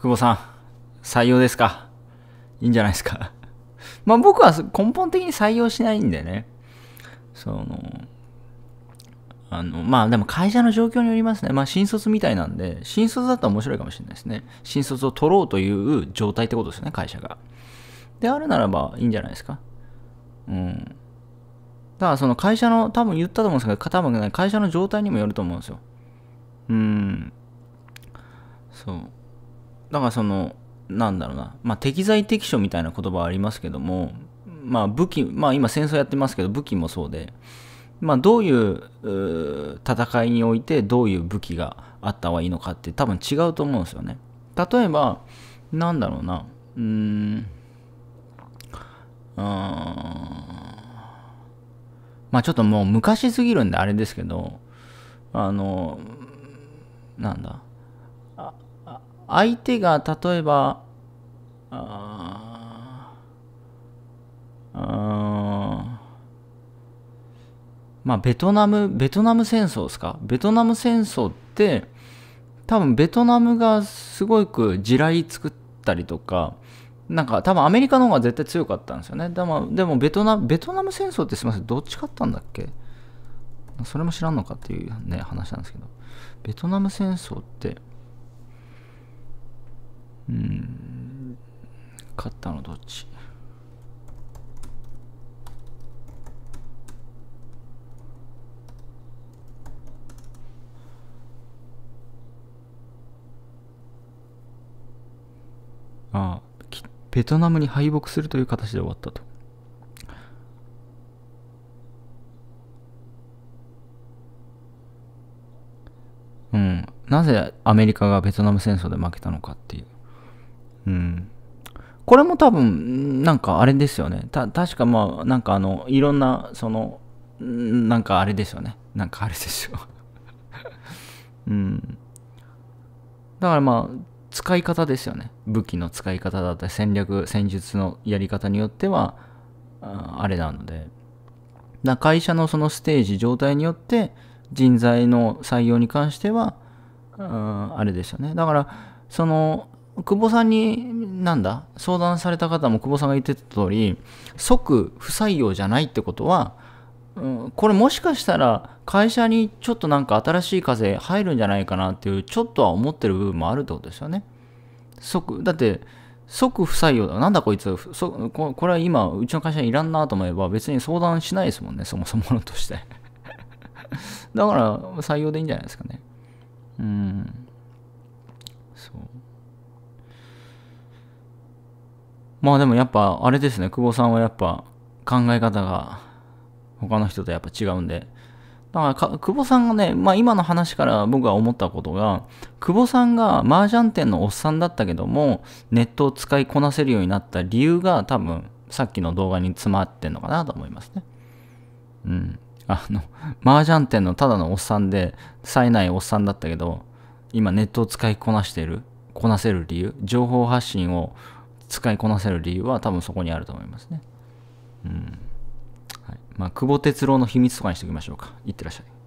久保さん、採用ですか？いいんじゃないですか？まあ僕は根本的に採用しないんでね。その、あの、まあでも会社の状況によりますね。まあ新卒みたいなんで、新卒だったら面白いかもしれないですね。新卒を取ろうという状態ってことですよね、会社が。であるならばいいんじゃないですか？うん。だからその会社の、多分言ったと思うんですけど、多分ね、会社の状態にもよると思うんですよ。うん。そう。だからその、なんだろうな、まあ、適材適所みたいな言葉はありますけども、まあ、武器、まあ、今戦争やってますけど、武器もそうで、まあ、どういう戦いにおいてどういう武器があった方がいいのかって多分違うと思うんですよね。例えば、なんだろうな、うーん、あまあちょっともう昔すぎるんであれですけど、あの、なんだ、相手が例えば、ああまあベトナム、ベトナム戦争ですか？ベトナム戦争って、多分ベトナムがすごく地雷作ったりとか、なんか多分アメリカの方が絶対強かったんですよね。でもでもベトナム、ベトナム戦争ってすみません、どっち勝ったんだっけ？それも知らんのかっていうね、話なんですけど。ベトナム戦争って、うん、勝ったのどっち？ああ、ベトナムに敗北するという形で終わったと。うん。なぜアメリカがベトナム戦争で負けたのかっていう。うん。これも多分、なんかあれですよね。た、確かまあ、なんかあの、いろんな、その、なんかあれですよね。なんかあれですよ。うん。だからまあ、使い方ですよね。武器の使い方だったり、戦略、戦術のやり方によっては、あれなので。だ会社のそのステージ、状態によって、人材の採用に関しては、あれですよね。だから、その、久保さんに、なんだ、相談された方も久保さんが言ってた通り、即不採用じゃないってことは、うん、これもしかしたら会社にちょっとなんか新しい風入るんじゃないかなっていう、ちょっとは思ってる部分もあるってことですよね。即、だって、即不採用だ。なんだこいつ、そここれは今、うちの会社にいらんなと思えば別に相談しないですもんね、そもそものとして。だから採用でいいんじゃないですかね。うん。そう。まあでもやっぱあれですね、久保さんはやっぱ考え方が他の人とやっぱ違うんで。だから久保さんがね、まあ今の話から僕が思ったことが、久保さんが麻雀店のおっさんだったけども、ネットを使いこなせるようになった理由が多分さっきの動画に詰まってんのかなと思いますね。うん。あの、麻雀店のただのおっさんで、冴えないおっさんだったけど、今ネットを使いこなしてる、こなせる理由、情報発信を使いこなせる理由は多分そこにあると思いますね。うん。はい。まあ、久保哲郎の秘密とかにしておきましょうか。いってらっしゃい。